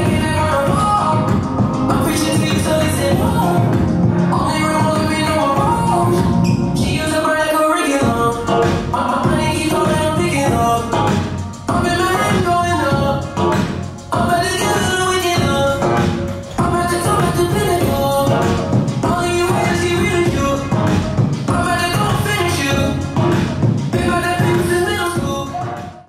Hanging out.